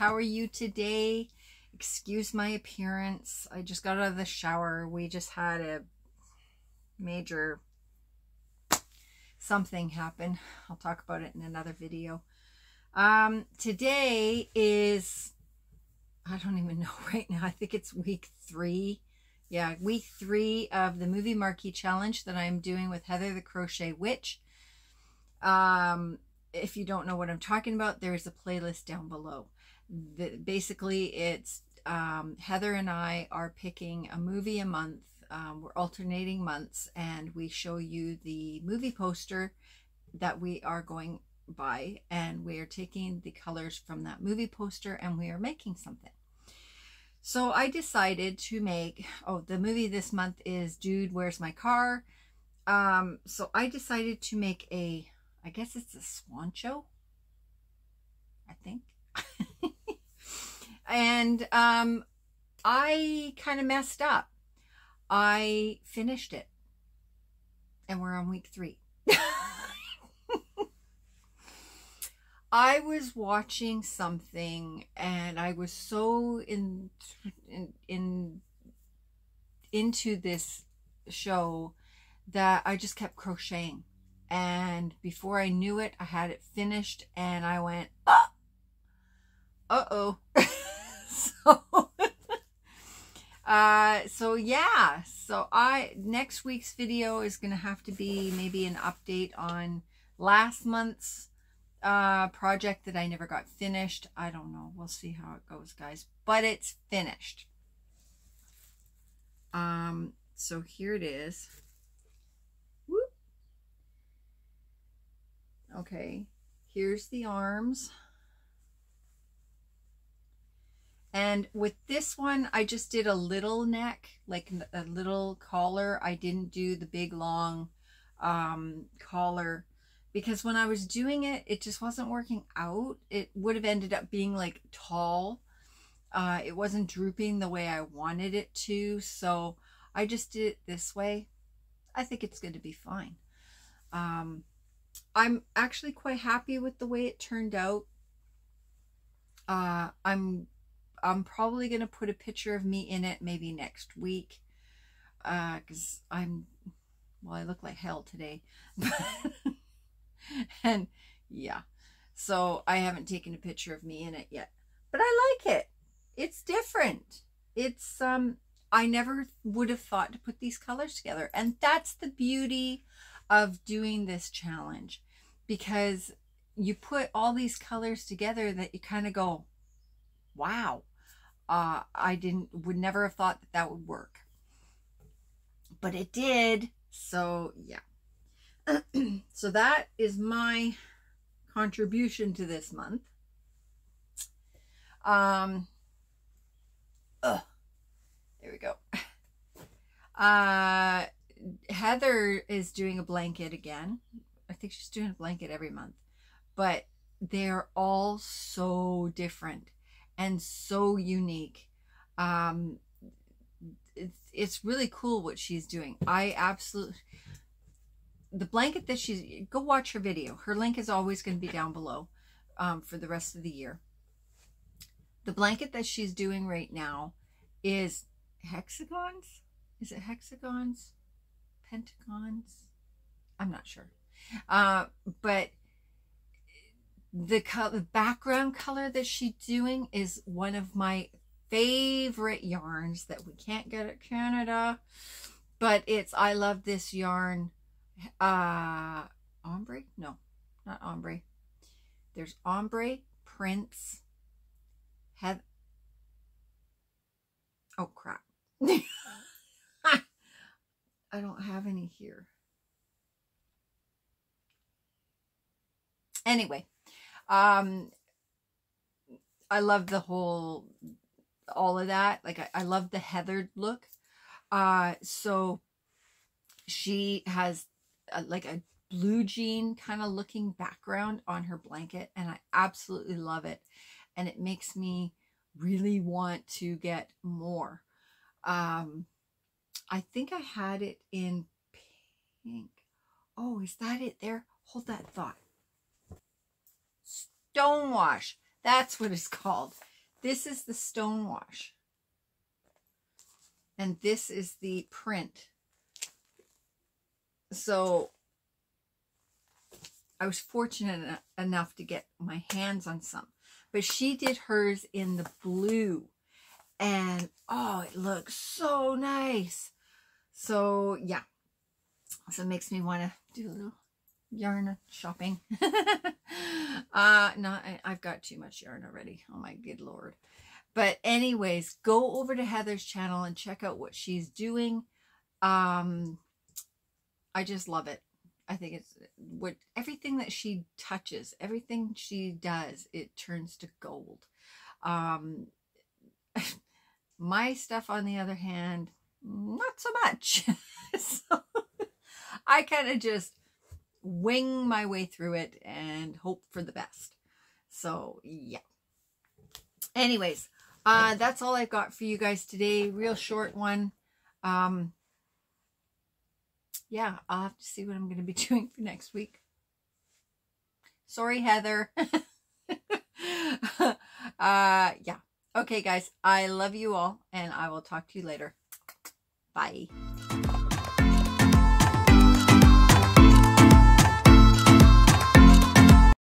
How are you today? Excuse my appearance. I just got out of the shower. We just had a major something happen. I'll talk about it in another video. Um, today is, I don't even know right now. I think it's week three. Yeah, week three of the movie marquee challenge that I'm doing with Heather the Crochet Witch. Um, if you don't know what I'm talking about, there's a playlist down below. The, basically, it's um, Heather and I are picking a movie a month. Um, we're alternating months, and we show you the movie poster that we are going by, and we are taking the colors from that movie poster and we are making something. So I decided to make, oh, the movie this month is Dude, Where's My Car? Um, so I decided to make a I guess it's a Swancho. I think. and um, I kind of messed up. I finished it. And we're on week three. I was watching something and I was so in, in, in into this show that I just kept crocheting and before I knew it, I had it finished and I went, uh oh. so, uh, so yeah, so I, next week's video is going to have to be maybe an update on last month's uh, project that I never got finished. I don't know. We'll see how it goes, guys. But it's finished. Um, so here it is. Okay, here's the arms. And with this one, I just did a little neck, like a little collar. I didn't do the big long um, collar because when I was doing it, it just wasn't working out. It would have ended up being like tall. Uh, it wasn't drooping the way I wanted it to. So I just did it this way. I think it's going to be fine. Um, I'm actually quite happy with the way it turned out. Uh, I'm I'm probably going to put a picture of me in it maybe next week. Because uh, I'm, well, I look like hell today. and yeah, so I haven't taken a picture of me in it yet. But I like it. It's different. It's, um, I never would have thought to put these colors together. And that's the beauty of doing this challenge because you put all these colors together that you kind of go, wow, uh, I didn't, would never have thought that that would work. But it did. So yeah. so that is my contribution to this month. Um, ugh, there we go. Uh, Heather is doing a blanket again. I think she's doing a blanket every month. But they're all so different and so unique. Um, it's, it's really cool what she's doing. I absolutely the blanket that she's go watch her video. Her link is always going to be down below um, for the rest of the year. The blanket that she's doing right now is hexagons. Is it hexagons? pentagons. I'm not sure. Uh, but the, the background color that she's doing is one of my favorite yarns that we can't get at Canada. But it's, I love this yarn. Uh, ombre? No, not ombre. There's ombre, prince, have, oh crap. I don't have any here. Anyway, um, I love the whole, all of that. Like, I, I love the heathered look. Uh, so she has a, like a blue jean kind of looking background on her blanket and I absolutely love it. And it makes me really want to get more. Um, I think I had it in pink. Oh, is that it there? Hold that thought. Stonewash. That's what it's called. This is the stone wash. And this is the print. So I was fortunate enough to get my hands on some. But she did hers in the blue. And oh, it looks so nice. So yeah. So it makes me want to do a little yarn shopping. uh no, I, I've got too much yarn already. Oh my good lord. But anyways, go over to Heather's channel and check out what she's doing. Um I just love it. I think it's what everything that she touches, everything she does, it turns to gold. Um, my stuff, on the other hand, not so much. so I kind of just wing my way through it and hope for the best. So yeah. Anyways, uh, that's all I've got for you guys today. Real short one. Um, yeah, I'll have to see what I'm going to be doing for next week. Sorry, Heather. uh, yeah. Okay, guys. I love you all, and I will talk to you later. Bye.